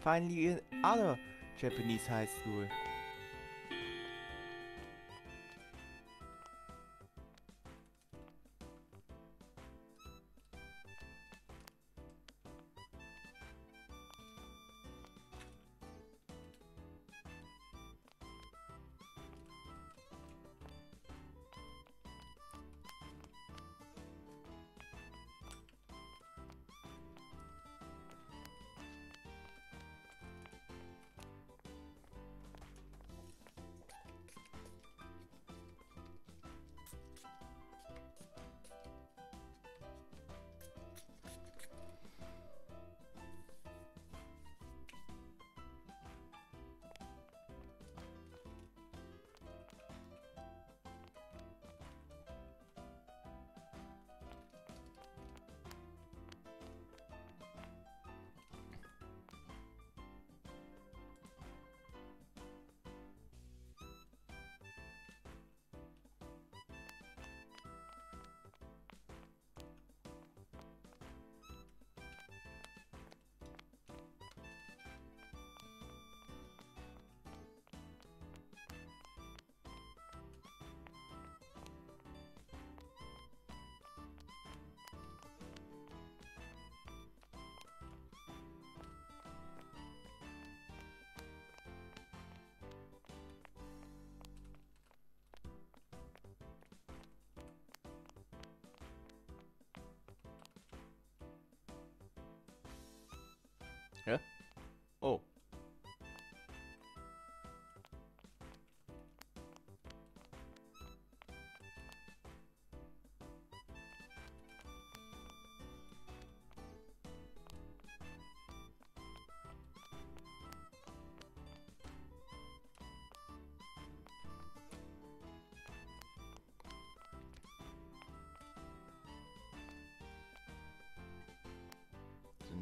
finally another Japanese high school. Yeah? Oh.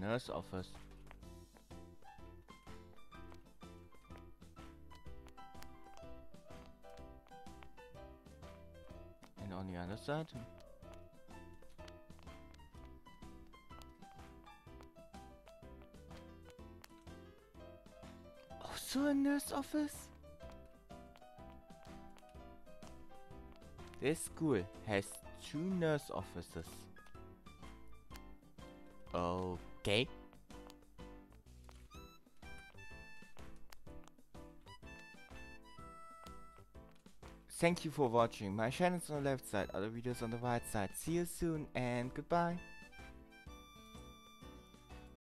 Nurse office. On the other side? Also a nurse office? This school has two nurse offices. Okay. Thank you for watching. My channel is on the left side, other videos on the right side. See you soon and goodbye.